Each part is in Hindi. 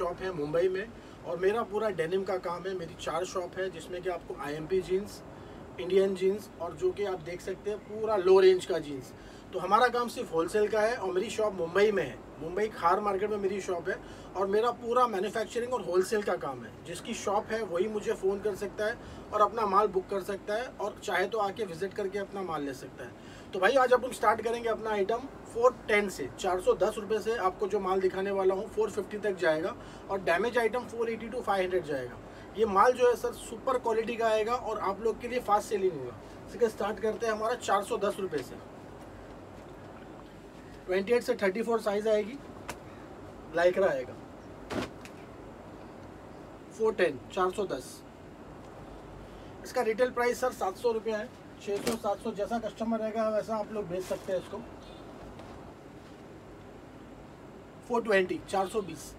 शॉप है मुंबई में और मेरा पूरा डेनिम का काम है। मेरी चार शॉप है, जिसमें कि आपको आईएमपी जीन्स इंडियन जीन्स और जो कि आप देख सकते हैं पूरा लो रेंज का जीन्स तो हमारा काम सिर्फ़ होलसेल का है और मेरी शॉप मुंबई में है। मुंबई खार मार्केट में मेरी शॉप है और मेरा पूरा मैन्युफैक्चरिंग और होलसेल का काम है। जिसकी शॉप है, वही मुझे फ़ोन कर सकता है और अपना माल बुक कर सकता है और चाहे तो आके विज़िट करके अपना माल ले सकता है। तो भाई, आज अपन स्टार्ट करेंगे अपना आइटम फोर टेन से। चार सौ दस रुपये से आपको जो माल दिखाने वाला हूँ फोर फिफ्टी तक जाएगा और damage item four eighty to five hundred जाएगा। ये माल जो है सर सुपर क्वालिटी का आएगा और आप लोग के लिए फास्ट सेलिंग होगा। इसके स्टार्ट करते हैं हमारा चार सौ से। ट्वेंटी से थर्टी साइज़ आएगी। लाइकरा आएगा। फोर टेन चार सौ दस। इसका रिटेल प्राइस सर सात सौ रुपया है। छः सौ, सात सौ जैसा कस्टमर रहेगा, वैसा आप लोग भेज सकते हैं इसको। फोर ट्वेंटी चार सौ बीस।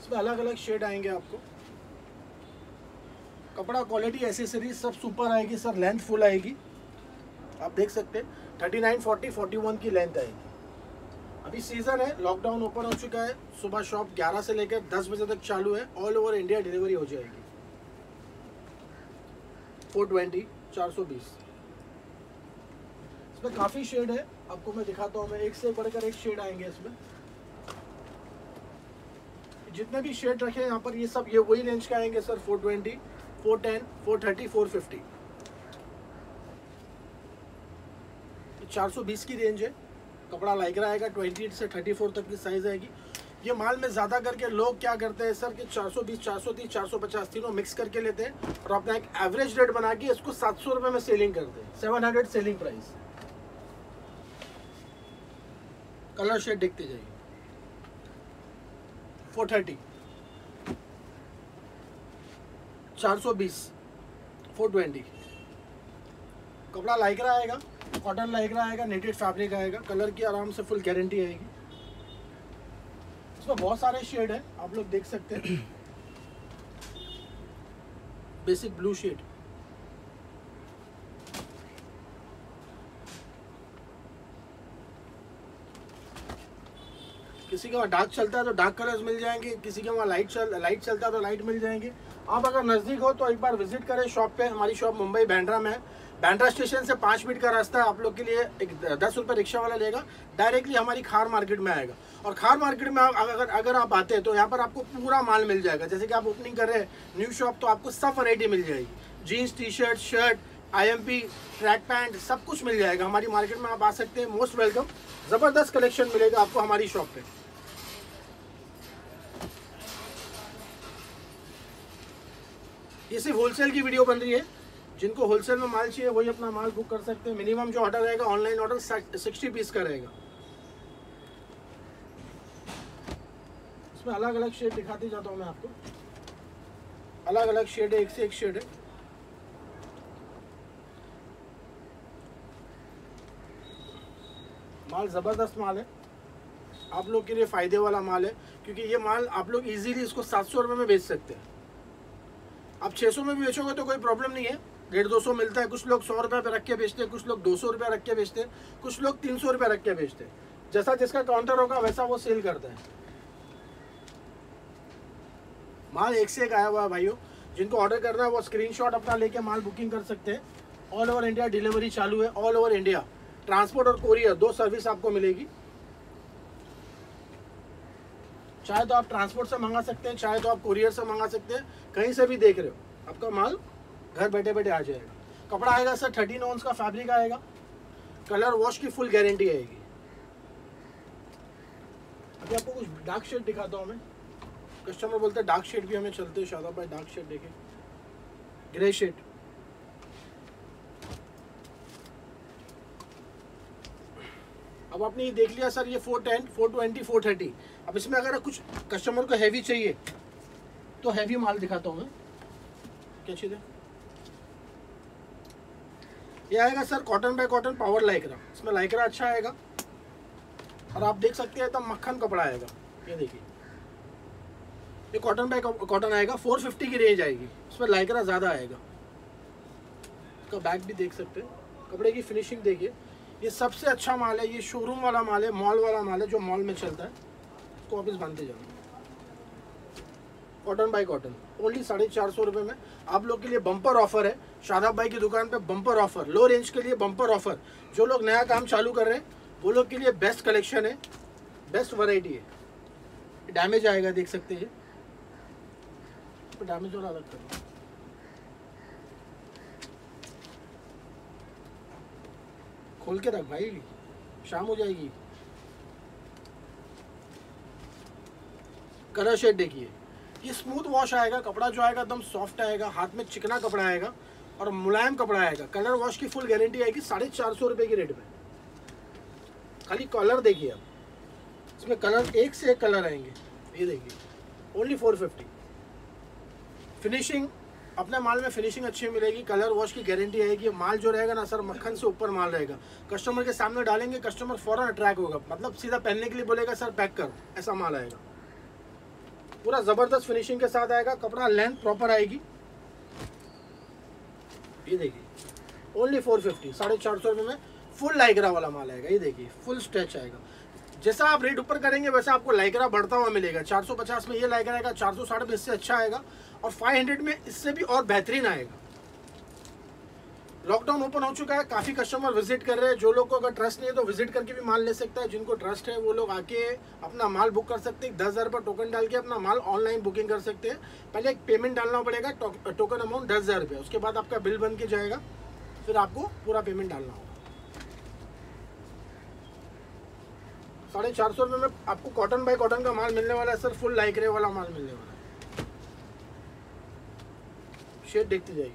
इसमें अलग अलग शेड आएँगे आपको। कपड़ा क्वालिटी एसेसरीज सब सुपर आएगी, सर लेंथ फुल आएगी। आप देख सकते हैं thirty nine forty forty one की लेंथ आएगी। अभी सीज़न है लॉकडाउन ओपन हो चुका है, सुबह शॉप 11 से लेकर 10 बजे तक चालू है ऑल ओवर इंडिया डिलीवरी हो जाएगी। 420 420 इसमें काफ़ी शेड है। आपको मैं दिखाता हूँ, मैं एक से बढ़कर एक शेड आएँगे इसमें। जितने भी शेड रखे हैं यहाँ पर, ये सब, ये वही रेंज का आएँगे सर 420 410 430 450 420 की रेंज है। कपड़ा लाइक आएगा 28 से 34 तक की साइज़ आएगी। ये माल में ज़्यादा करके लोग क्या करते हैं सर कि 420 430 450 तीनों मिक्स करके लेते हैं और अपना एक एवरेज रेट बना के इसको सात सौ रुपये में सेलिंग करते हैं। Seven hundred selling price colour shade देखते जाइए फोर थर्टी चार सौ बीस फोर ट्वेंटी कपड़ा आएगा कॉटन लाइक्रा आएगा नेटेड फैब्रिक आएगा कलर की आराम से फुल गारंटी आएगी। इसमें बहुत सारे शेड है, आप लोग देख सकते हैं। बेसिक ब्लू शेड किसी के वहाँ डार्क चलता है तो डार्क कलर्स मिल जाएँगे, किसी के वहाँ लाइट चल लाइट चलता है तो लाइट मिल जाएँगे। आप अगर नज़दीक हो तो एक बार विज़िट करें शॉप पे, हमारी शॉप मुंबई बैंड्रा में है। बैंड्रा स्टेशन से पाँच मिनट का रास्ता आप लोग के लिए एक दस रुपये रिक्शा वाला लेगा, डायरेक्टली हमारी खार मार्केट में आएगा। और खार मार्केट में अगर अगर आप आते हैं तो यहाँ पर आपको पूरा माल मिल जाएगा। जैसे कि आप ओपनिंग कर रहे हैं न्यू शॉप तो आपको सब वरायटी मिल जाएगी। Jeans T shirt shirt IMP track pant सब कुछ मिल जाएगा। हमारी मार्केट में आप आ सकते हैं मोस्ट वेलकम ज़बरदस्त कलेक्शन मिलेगा आपको हमारी शॉप पे। ये सिर्फ़ होलसेल की वीडियो बन रही है। जिनको होलसेल में माल चाहिए, वही अपना माल बुक कर सकते हैं। मिनिमम जो ऑर्डर रहेगा ऑनलाइन ऑर्डर सिक्सटी पीस का रहेगा। इसमें अलग अलग शेड दिखाते जाता हूँ मैं आपको। अलग अलग शेड है, एक से एक शेड है। माल ज़बरदस्त माल है। आप लोग के लिए फ़ायदे वाला माल है, क्योंकि ये माल आप लोग इजीली इसको सात सौ रुपये में बेच सकते हैं। आप छः सौ में भी बेचोगे तो कोई प्रॉब्लम नहीं है। डेढ़ दो सौ मिलता है। कुछ लोग सौ रुपये पे रख के बेचते हैं, कुछ लोग दो सौ रुपये रख के बेचते हैं, कुछ लोग तीन सौ रुपये रख के बेचते हैं। जैसा जिसका काउंटर होगा, वैसा वो सेल करता है। माल एक से एक आया हुआ है भाइयों। जिनको ऑर्डर करना है, वो स्क्रीनशॉट अपना लेके माल बुकिंग कर सकते हैं। ऑल ओवर इंडिया डिलीवरी चालू है। ऑल ओवर इंडिया ट्रांसपोर्ट और कोरियर दो सर्विस आपको मिलेगी। चाहे तो आप ट्रांसपोर्ट से मंगा सकते हैं, चाहे तो आप कोरियर से मंगा सकते हैं। कहीं से भी देख रहे हो। आपका माल घर बैठे बैठे आ जाएगा। कपड़ा आएगा सर थर्टीन ऑन्स का फैब्रिक आएगा। कलर वॉश की फुल गारंटी आएगी। अभी आपको कुछ डार्क शेड दिखाता हूँ मैं। कस्टमर बोलते हैं डार्क शेड भी हमें चलते हैं शादा भाई डार्क शेड देखें। ग्रे शेड अब आपने ये देख लिया सर, ये four ten four twenty four thirty अब इसमें अगर कुछ कस्टमर को हैवी चाहिए तो हैवी माल दिखाता हूँ मैं। क्या चीज़ है? ये आएगा sir cotton by cotton power Lycra इसमें लाइकरा अच्छा आएगा। और आप देख सकते हैं, एकदम मक्खन कपड़ा आएगा। ये देखिए। ये कॉटन बाय कॉटन आएगा 450 की रेंज आएगी। इसमें लाइकरा ज़्यादा आएगा। इसका बैग भी देख सकते हैं। कपड़े की फिनिशिंग देखिए। ये सबसे अच्छा माल है, ये शोरूम वाला माल है मॉल वाला माल है, जो मॉल में चलता है। इसको वापस बांधते जाओ। कॉटन बाई कॉटन ओनली साढ़े चार सौ रुपये में। आप लोग के लिए बम्पर ऑफ़र है। शादाब भाई की दुकान पे बम्पर ऑफ़र लो रेंज के लिए बम्पर ऑफ़र जो लोग नया काम चालू कर रहे हैं, वो लोग के लिए बेस्ट कलेक्शन है। बेस्ट वैरायटी है। डैमेज आएगा, देख सकते हैं। डैमेज और अलग करो। खोल के रख भाई। शाम हो जाएगी। कलर शेड देखिए। ये स्मूथ वॉश आएगा, कपड़ा जो आएगा एकदम सॉफ्ट आएगा, हाथ में चिकना कपड़ा आएगा और मुलायम कपड़ा आएगा। कलर वॉश की फुल गारंटी आएगी साढ़े चार सौ रुपये की रेट में। खाली कलर देखिए आप। इसमें कलर एक से एक कलर आएँगे। ये देखिए ओनली फोर फिफ्टी फिनिशिंग अपने माल में फिनिशिंग अच्छी मिलेगी। कलर वॉश की गारंटी आएगी। माल जो रहेगा ना सर, मक्खन से ऊपर माल रहेगा। कस्टमर के सामने डालेंगे कस्टमर फ़ौरन अट्रैक्ट होगा। मतलब सीधा पहनने के लिए बोलेगा, सर पैक कर। ऐसा माल आएगा। पूरा ज़बरदस्त फिनिशिंग के साथ आएगा, कपड़ा लेंथ प्रॉपर आएगी। ये देखिए ओनली फोर फिफ्टी साढ़े चार सौ रुपये में फुल लाइकरा वाला माल आएगा। ये देखिए फुल स्ट्रेच आएगा। जैसा आप रेट ऊपर करेंगे, वैसा आपको लाइकरा बढ़ता हुआ मिलेगा। 450 में ये लाइकरा आएगा, चार सौ साठ में इससे अच्छा आएगा और 500 में इससे भी और बेहतरीन आएगा। लॉकडाउन ओपन हो चुका है काफ़ी कस्टमर विज़िट कर रहे हैं। जो लोग को अगर ट्रस्ट नहीं है तो विज़िट करके भी माल ले सकता है। जिनको ट्रस्ट है वो लोग आके अपना माल बुक कर सकते हैं। दस हज़ार रुपये टोकन डाल के अपना माल ऑनलाइन बुकिंग कर सकते हैं। पहले एक पेमेंट डालना पड़ेगा टो, टोकन अमाउंट दस हज़ार रुपये। उसके बाद आपका बिल बन के जाएगा। फिर आपको पूरा पेमेंट डालना होगा। साढ़े चार सौ रुपये में आपको कॉटन बाई कॉटन का माल मिलने वाला है सर फुल लाइकरे वाला माल मिलने वाला है। शेड देखती जाइए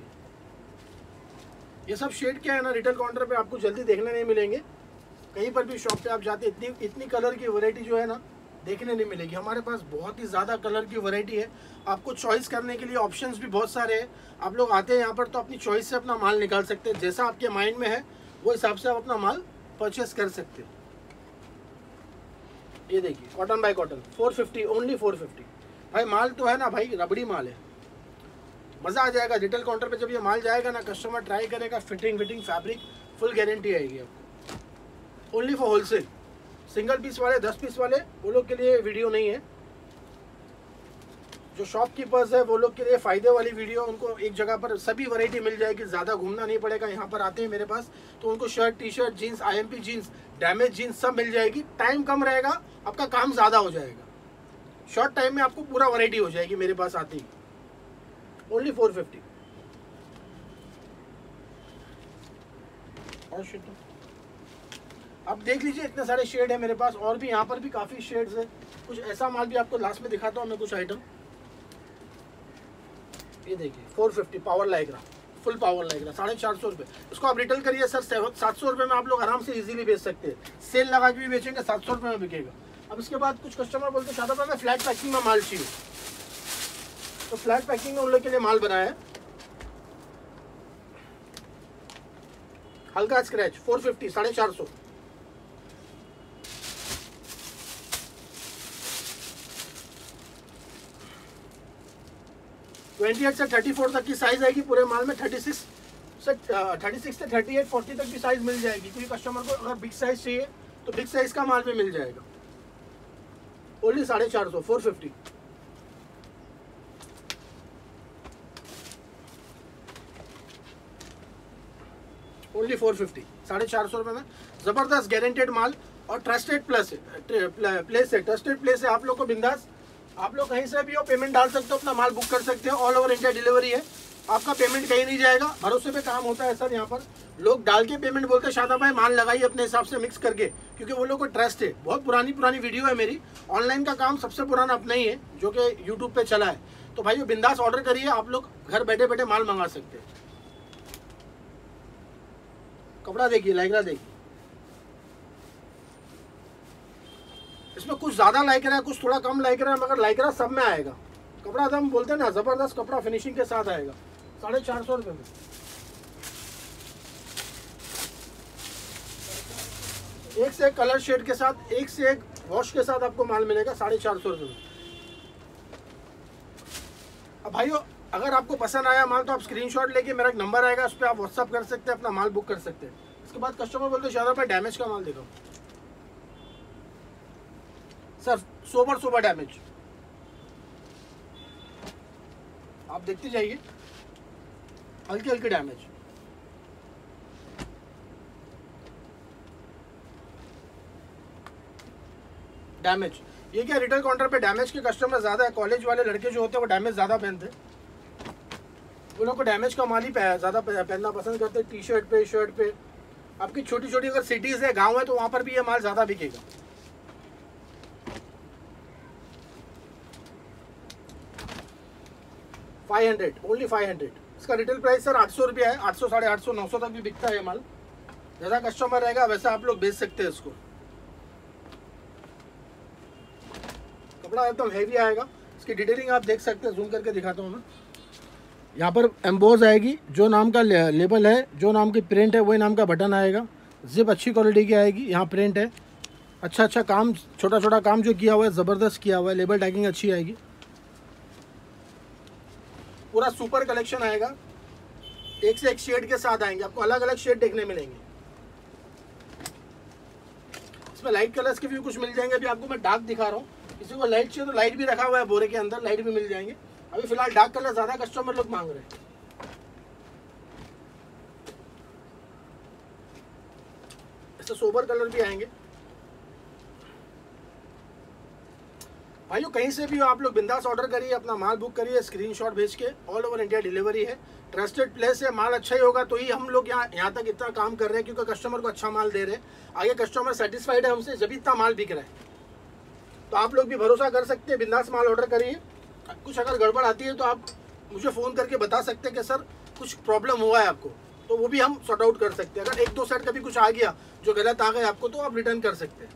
ये सब शेड क्या है ना? रिटेल काउंटर पे आपको जल्दी देखने नहीं मिलेंगे। कहीं पर भी शॉप पे आप जाते, इतनी इतनी कलर की वैरायटी जो है ना, देखने नहीं मिलेगी। हमारे पास बहुत ही ज़्यादा कलर की वैरायटी है। आपको चॉइस करने के लिए ऑप्शंस भी बहुत सारे हैं। आप लोग आते हैं यहाँ पर तो अपनी चॉइस से अपना माल निकाल सकते हैं। जैसा आपके माइंड में है, वो हिसाब से आप अपना माल परचेस कर सकते हो। ये देखिए कॉटन बाय कॉटन 450 ओनली 450 भाई माल तो है ना भाई, रबड़ी माल है। मज़ा आ जाएगा। रिटेल काउंटर पे जब ये माल जाएगा ना कस्टमर ट्राई करेगा फिटिंग विटिंग फैब्रिक फुल गारंटी आएगी आपको only for wholesale single piece वाले, दस पीस वाले, वो लोग के लिए वीडियो नहीं है। जो शॉपकीपर्स है, वो लोग के लिए फ़ायदे वाली वीडियो उनको एक जगह पर सभी वैरायटी मिल जाएगी। ज़्यादा घूमना नहीं पड़ेगा। यहाँ पर आते हैं मेरे पास तो उनको shirt T shirt jeans IMP jeans damage jeans सब मिल जाएगी। टाइम कम रहेगा, आपका काम ज़्यादा हो जाएगा। शॉर्ट टाइम में आपको पूरा वैरायटी हो जाएगी मेरे पास आती ही। फोर फिफ्टी और आप देख लीजिए इतने सारे शेड है मेरे पास और भी यहाँ पर भी काफ़ी शेड्स है। कुछ ऐसा माल भी आपको लास्ट में दिखाता हूँ मैं कुछ आइटम ये देखिए 450 power lycra full power lycra साढ़े चार सौ रुपये उसको आप रिटर्न करिए सर सात सौ रुपये में आप लोग आराम से इजीली बेच सकते हैं। सेल लगा के भी बेचेंगे सात सौ रुपये में बिकेगा। अब इसके बाद कुछ कस्टमर बोलते हैं शादा में फ्लैट पैकिंग में माल चाहिए। तो फ्लैट पैकिंग में उन लोग के लिए माल बनाया है। हल्का स्क्रैच 450 साढ़े चार सौ। ट्वेंटी एट से थर्टी फोर तक की साइज़ आएगी पूरे माल में थर्टी सिक्स से थर्टी सिक्स से थर्टी एट फोर्टी तक की साइज़ मिल जाएगी। क्योंकि कस्टमर को अगर बिग साइज़ चाहिए तो बिग साइज़ का माल भी मिल जाएगा। ओनली साढ़े चार सौ four fifty only four fifty साढ़े चार सौ रुपये में। ज़बरदस्त गारंटेड माल और ट्रस्टेड प्लस प्लेस है। ट्रस्टेड प्लेस है। आप लोग को बिंदास। आप लोग कहीं से भी हो पेमेंट डाल सकते हो, अपना माल बुक कर सकते हो। ऑल ओवर इंडिया डिलीवरी है। आपका पेमेंट कहीं नहीं जाएगा। भरोसे पे काम होता है सर यहाँ पर। लोग डाल के पेमेंट बोलते शादा भाई, माल लगाइए अपने हिसाब से मिक्स करके। क्योंकि वो लोग को ट्रस्ट है। बहुत पुरानी पुरानी वीडियो है मेरी। ऑनलाइन का काम सबसे पुराना अपना ही है, जो कि यूट्यूब पे चला है। तो भाई बिंदास ऑर्डर करिए। आप लोग घर बैठे बैठे माल मंगा सकते हैं। कपड़ा देखिए लाइकरा देखिए। इसमें कुछ ज़्यादा लाइक रहा है, कुछ थोड़ा कम लाइक रहा है, मगर लाइक रहा सब में आएगा। कपड़ा तो हम बोलते हैं ना, ज़बरदस्त कपड़ा फिनिशिंग के साथ आएगा। साढ़े चार सौ रुपये में। एक से एक कलर शेड के साथ, एक से एक वॉश के साथ आपको माल मिलेगा साढ़े चार सौ रुपये में। अब भाइयों अगर आपको पसंद आया माल तो आप स्क्रीनशॉट लेके मेरा एक नंबर आएगा, उस पर आप व्हाट्सअप कर सकते हैं, अपना माल बुक कर सकते हैं। उसके बाद कस्टमर बोलते शायद भाई डैमेज का माल देखो सर सोबर सोबर डैमेज आप देखते जाइए। हल्के हल्के डैमेज डैमेज ये क्या रिटेल काउंटर पे डैमेज के कस्टमर ज़्यादा है? कॉलेज वाले लड़के जो होते हैं, वो डैमेज ज़्यादा पहनते हैं। वो लोग को डैमेज का माल ही ज़्यादा पहनना पसंद करते हैं टी शर्ट पे शर्ट पे। आपकी छोटी छोटी अगर सिटीज़ है, गाँव है तो वहाँ पर भी ये माल ज़्यादा बिकेगा। Five hundred only five hundred इसका रिटेल प्राइस सर आठ सौ रुपया है, आठ सौ, साढ़े आठ सौ, नौ सौ तक भी बिकता है ये माल। जैसा कस्टमर रहेगा, वैसा आप लोग बेच सकते हैं इसको। कपड़ा एकदम हैवी आएगा। इसकी डिटेलिंग आप देख सकते हैं जूम करके दिखाता हूँ मैं। यहाँ पर एम्बोज आएगी, जो नाम का लेबल है, जो नाम की प्रिंट है, वही नाम का बटन आएगा। जिप अच्छी क्वालिटी की आएगी, यहाँ प्रिंट है। अच्छा अच्छा काम छोटा छोटा काम जो किया हुआ है, ज़बरदस्त किया हुआ है लेबल टैगिंग अच्छी आएगी। पूरा सुपर कलेक्शन आएगा। एक से एक शेड के साथ आएँगे, आपको अलग अलग शेड देखने मिलेंगे। इसमें लाइट कलर्स के भी कुछ मिल जाएँगे। अभी आपको मैं डार्क दिखा रहा हूँ। किसी को लाइट चाहिए तो लाइट भी रखा हुआ है, बोरे के अंदर लाइट भी मिल जाएँगे। अभी फ़िलहाल डार्क कलर ज़्यादा कस्टमर लोग मांग रहे हैं। ऐसे सोबर कलर भी आएँगे। भाइयों कहीं से भी हो आप लोग बिंदास ऑर्डर करिए, अपना माल बुक करिए स्क्रीनशॉट भेज के ऑल ओवर इंडिया डिलीवरी है। ट्रस्टेड प्लेस है, माल अच्छा ही होगा तो ही हम लोग यहाँ यहाँ तक इतना काम कर रहे हैं, क्योंकि कस्टमर को अच्छा माल दे रहे हैं। आगे कस्टमर सेटिस्फाइड है हमसे, जब इतना माल बिक रहा है। तो आप लोग भी भरोसा कर सकते हैं, बिंदास माल ऑर्डर करिए। कुछ अगर गड़बड़ आती है तो आप मुझे फ़ोन करके बता सकते हैं कि सर, कुछ प्रॉब्लम हुआ है आपको। तो वो भी हम सॉर्ट आउट कर सकते हैं। अगर एक दो सेट कभी कुछ आ गया, जो गलत आ गया आपको तो आप रिटर्न कर सकते हैं।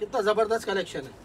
कितना ज़बरदस्त कलेक्शन है।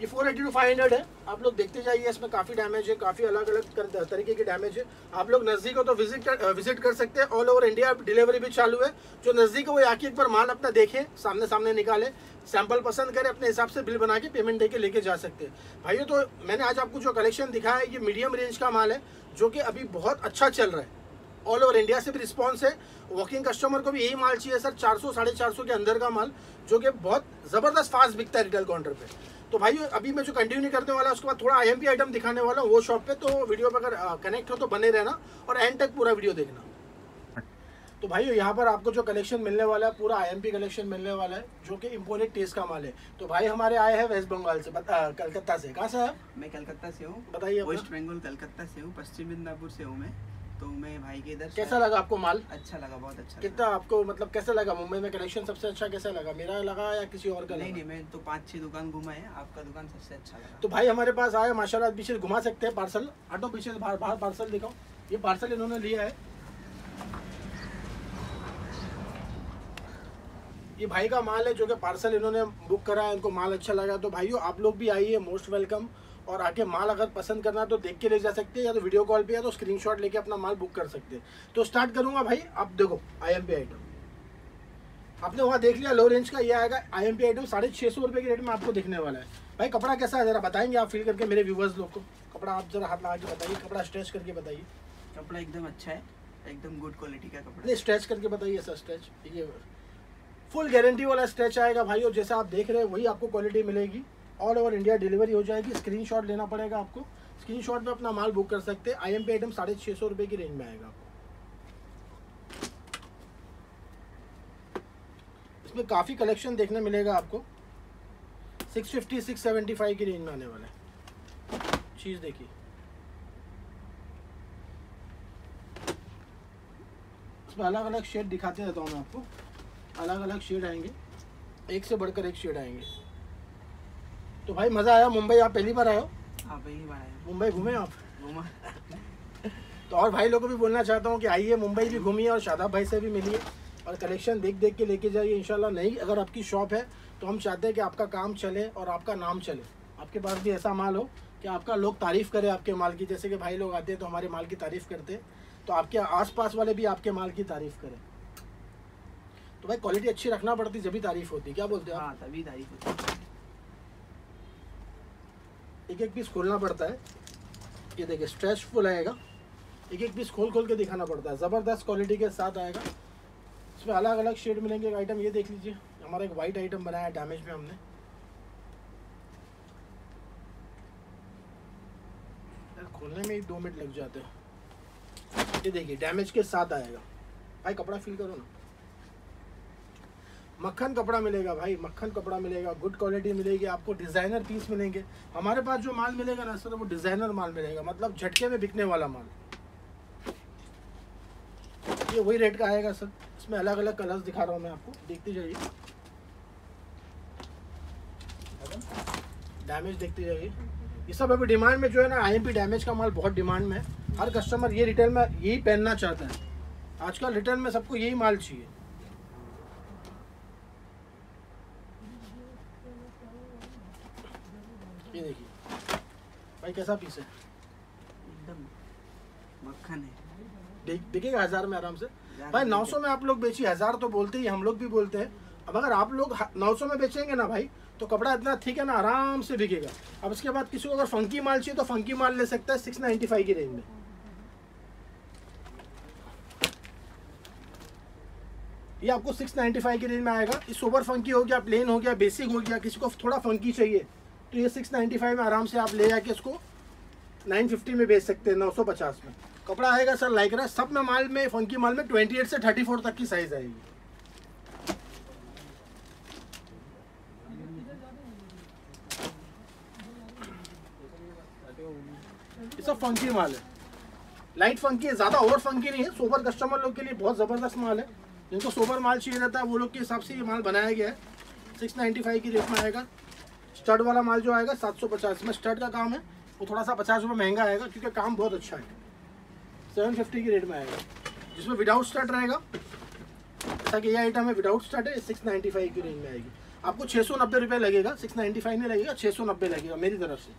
ये four eighty to five hundred है। आप लोग देखते जाइए, इसमें काफ़ी डैमेज है, काफ़ी अलग अलग तरीके के डैमेज है। आप लोग नज़दीक हो तो विज़िट कर विज़िट कर सकते हैं। ऑल ओवर इंडिया डिलीवरी भी चालू है। जो नज़दीक है, वो आके एक बार माल अपना देखें सामने सामने निकाले सैंपल पसंद करें, अपने हिसाब से बिल बना के पेमेंट दे के लेके जा सकते हैं। भाइयों तो मैंने आज आपको जो कलेक्शन दिखाया है, ये मीडियम रेंज का माल है, जो कि अभी बहुत अच्छा चल रहा है। ऑल ओवर इंडिया से भी रिस्पॉन्स है। वॉकिंग कस्टमर को भी यही माल चाहिए सर 400 साढ़े चार के अंदर का माल, जो कि बहुत ज़बरदस्त फास्ट बिकता है रिटेल काउंटर पे। तो भाई अभी मैं जो कंटिन्यू करने वाला उसके बाद थोड़ा आई एम आइटम दिखाने वाला हूँ वो शॉप पे तो वीडियो पर अगर कनेक्ट हो तो बने रहना और एंड तक पूरा वीडियो देखना। तो भाई यहाँ पर आपको जो कलेक्शन मिलने वाला है पूरा आईएमपी कलेक्शन मिलने वाला है जो कि इम्पोर्टेड टेस्ट का माल है। तो भाई हमारे आए हैं वेस्ट बंगाल से कलकत्ता से। कहाँ से है मैं कलकत्ता से हूँ। बताइए वेस्ट बंगाल कलकत्ता से हूँ पश्चिम मिदनापुर से हूँ मैं। तो मैं भाई के इधर कैसा लगा आपको माल? अच्छा लगा बहुत अच्छा कितना आपको मतलब कैसा लगा? मुंबई में कलेक्शन सबसे अच्छा कैसा लगा? मेरा लगा या किसी और का नहीं नहीं मैं तो पाँच छह दुकान घुमा है आपका दुकान सबसे अच्छा लगा। तो भाई हमारे पास आया माशाल्लाह पीछे घुमा सकते हैं पार्सल ऑटो पीछे बाहर बाहर पार्सल दिखाओ। ये पार्सल इन्होंने लिया है। ये भाई का माल है जो कि पार्सल इन्होंने बुक करा है इनको माल अच्छा लगा। तो भाइयों आप लोग भी आइए मोस्ट वेलकम और आके माल अगर पसंद करना है तो देख के ले जा सकते हैं या तो वीडियो कॉल पे या तो स्क्रीनशॉट लेके अपना माल बुक कर सकते हैं। तो स्टार्ट करूँगा भाई आप देखो आई एम पी आइटम आपने वहाँ देख लिया लो रेंज का ये आएगा आई एम पी आइटम साढ़े छः सौ रुपये के रेट में आपको देखने वाला है। भाई कपड़ा कैसा है? ज़रा बताएँगे आप फील करके मेरे व्यूवर्स लोग को। कपड़ा आप जरा हाथ लगा के बताइए कपड़ा स्ट्रेच करके बताइए। कपड़ा एकदम अच्छा है एकदम गुड क्वालिटी का कपड़ा। नहीं स्ट्रेच करके बताइए सर स्ट्रेच ये फुल गारंटी वाला स्ट्रेच आएगा भाई और जैसा आप देख रहे हैं वही आपको क्वालिटी मिलेगी। ऑल ओवर इंडिया डिलीवरी हो जाएगी। स्क्रीनशॉट लेना पड़ेगा आपको। स्क्रीनशॉट में अपना माल बुक कर सकते हैं। आईएमपी आइटम साढ़े छः सौ रुपये की रेंज में आएगा आपको। इसमें काफ़ी कलेक्शन देखने मिलेगा आपको। 650 675 की रेंज में आने वाला है। चीज़ देखिए। इसमें अलग अलग शेड दिखाते रहता हूँ मैं आपको। अलग अलग शेड आएँगे। एक से बढ़कर एक शेड आएँगे। तो भाई मज़ा आया मुंबई आप पहली बार आए हो? हाँ पहली बार आए मुंबई घूमे आप? घूमा। तो और भाई लोग को भी बोलना चाहता हूँ कि आइए मुंबई भी घूमिए और शादाब भाई से भी मिलिए और कलेक्शन देख देख के लेके जाइए इंशाल्लाह। नहीं अगर आपकी शॉप है तो हम चाहते हैं कि आपका काम चले और आपका नाम चले। आपके पास भी ऐसा माल हो कि आपका लोग तारीफ़ करें आपके माल की। जैसे कि भाई लोग आते हैं तो हमारे माल की तारीफ़ करते तो आपके आसपास वाले भी आपके माल की तारीफ़ करें। तो भाई क्वालिटी अच्छी रखना पड़ती जब भी तारीफ़ होती क्या बोलते हो हाँ तभी तारीफ़ होती एक एक पीस खोलना पड़ता है। ये देखिए स्ट्रेचफुल आएगा। एक एक पीस खोल खोल के दिखाना पड़ता है। ज़बरदस्त क्वालिटी के साथ आएगा। इसमें अलग अलग शेड मिलेंगे। एक आइटम ये देख लीजिए। हमारा एक वाइट आइटम बनाया है डैमेज में हमने। खोलने में ही दो मिनट लग जाते हैं। ये देखिए डैमेज के साथ आएगा। भाई, कपड़ा फील करो ना। मक्खन कपड़ा मिलेगा भाई, मक्खन कपड़ा मिलेगा गुड क्वालिटी मिलेगी, आपको डिज़ाइनर पीस मिलेंगे। हमारे पास जो माल मिलेगा ना सर, वो डिज़ाइनर माल मिलेगा मतलब झटके में बिकने वाला माल। ये वही रेट का आएगा सर, इसमें अलग अलग कलर्स दिखा रहा हूँ मैं आपको, देखते जाइए। डैमेज देखते जाइए। ये सब अभी डिमांड में जो है ना आईएमपी डैमेज का माल बहुत डिमांड में है। हर कस्टमर ये रिटेल में यही पहनना चाहता है। आजकल रिटेल में सबको यही माल चाहिए। ये देखिए। भाई कैसा पीस है? एकदम मक्खन है। देख दिखेगा हज़ार में आराम से। भाई में 900 में आप लोग बेचिए हज़ार तो बोलते ही हम लोग भी बोलते हैं। अब अगर आप लोग 900 में बेचेंगे ना भाई तो कपड़ा इतना ठीक है ना आराम से बिकेगा। अब इसके बाद किसी को अगर फंकी माल चाहिए तो फंकी माल ले सकता है सिक्स नाइन्टी फाइव की रेंज में। ये आपको सिक्स नाइन्टी फाइव की रेंज में आएगा। ये सुपर फंकी हो गया प्लेन हो गया बेसिक हो गया किसी को थोड़ा फंकी चाहिए। ये सिक्स नाइन्टी फाइव में आराम से आप ले जाके इसको नाइन फिफ्टी में बेच सकते हैं, नौ सौ पचास में। कपड़ा आएगा सर लाइकरा सब में माल में, फंकी माल में ट्वेंटी एट से थर्टी फोर तक की साइज़ आएगी। सब फंकी माल है। लाइट फंकी है, ज़्यादा ओवर फंकी नहीं है सोबर कस्टमर लोग के लिए बहुत ज़बरदस्त माल है। जिनको सोबर माल चाहिए रहता है, वो लोग के हिसाब से ये माल बनाया गया है। सिक्स नाइन्टी फाइव की रेट में आएगा। स्टड वाला माल जो आएगा सात सौ पचास, में स्टड का काम है, वो थोड़ा सा पचास रुपये महँगा आएगा, क्योंकि काम बहुत अच्छा है। सेवन फिफ्टी की रेट में आएगा। जिसमें विदाउट स्टड रहेगा जैसा कि ये आइटम है विदाउट स्टड है सिक्स नाइन्टी फाइव की रेंज में आएगी। आपको छः सौ नब्बे रुपये लगेगा सिक्स नाइन्टी फाइव में लगेगा छः सौ नब्बे लगेगा, मेरी तरफ़ से।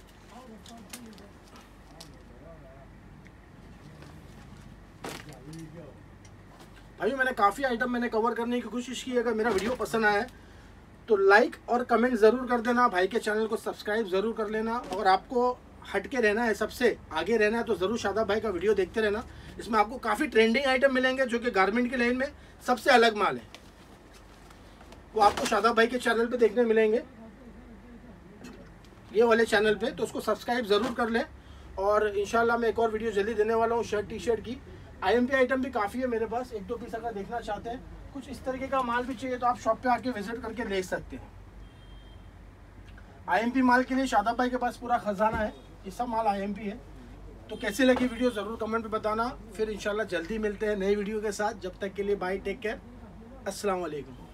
अभी मैंने काफ़ी आइटम मैंने कवर करने की कोशिश की, अगर मेरा वीडियो पसंद आया तो लाइक और कमेंट ज़रूर कर देना, भाई के चैनल को सब्सक्राइब ज़रूर कर लेना और आपको हटके रहना है सबसे, आगे रहना है तो ज़रूर शादाब भाई का वीडियो देखते रहना। इसमें आपको काफ़ी ट्रेंडिंग आइटम मिलेंगे जो कि गारमेंट की लाइन में सबसे अलग माल है। वो आपको शादाब भाई के चैनल पे देखने मिलेंगे। ये वाले चैनल पे तो उसको सब्सक्राइब ज़रूर कर लें। और इंशाल्लाह मैं एक और वीडियो जल्दी देने वाला हूँ शर्ट टी शर्ट की आईएमपी आइटम भी काफ़ी है मेरे पास, एक दो पीस अगर देखना चाहते हैं कुछ इस तरीके का माल भी चाहिए तो आप शॉप पे आके विज़िट करके देख सकते हैं। आईएमपी माल के लिए शादा भाई के पास पूरा खजाना है। ये सब माल आईएमपी है। तो कैसी लगी वीडियो ज़रूर कमेंट में बताना। फिर इंशाल्लाह जल्दी मिलते हैं नई वीडियो के साथ। जब तक के लिए बाय टेक केयर अस्सलाम वालेकुम